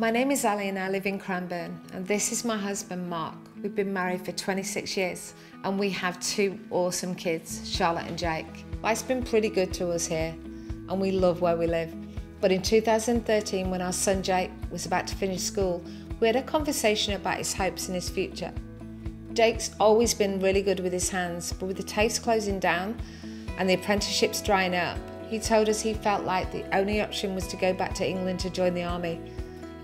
My name is Ali and I live in Cranbourne and this is my husband Mark. We've been married for 26 years and we have two awesome kids, Charlotte and Jake. Life's been pretty good to us here and we love where we live. But in 2013 when our son Jake was about to finish school, we had a conversation about his hopes and his future. Jake's always been really good with his hands, but with the TAFEs closing down and the apprenticeships drying up, he told us he felt like the only option was to go back to England to join the army.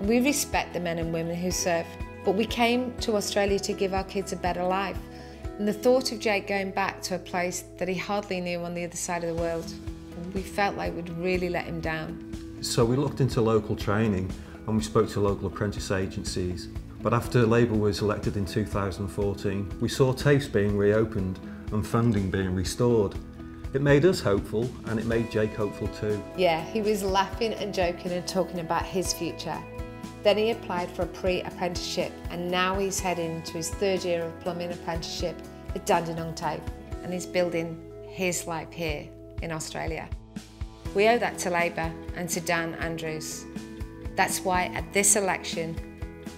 We respect the men and women who serve, but we came to Australia to give our kids a better life. And the thought of Jake going back to a place that he hardly knew on the other side of the world, we felt like we'd really let him down. So we looked into local training and we spoke to local apprentice agencies. But after Labor was elected in 2014, we saw TAFEs being reopened and funding being restored. It made us hopeful and it made Jake hopeful too. Yeah, he was laughing and joking and talking about his future. Then he applied for a pre-apprenticeship and now he's heading to his third year of plumbing apprenticeship at Dandenong TAFE and he's building his life here in Australia. We owe that to Labor and to Dan Andrews. That's why at this election,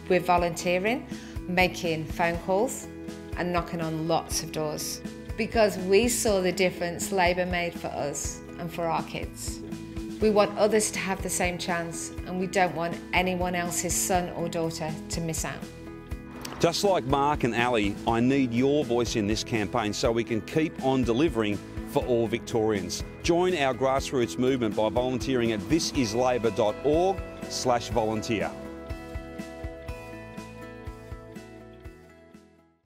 we're volunteering, making phone calls and knocking on lots of doors because we saw the difference Labor made for us and for our kids. We want others to have the same chance and we don't want anyone else's son or daughter to miss out. Just like Mark and Ali, I need your voice in this campaign so we can keep on delivering for all Victorians. Join our grassroots movement by volunteering at thisislabor.org slash volunteer.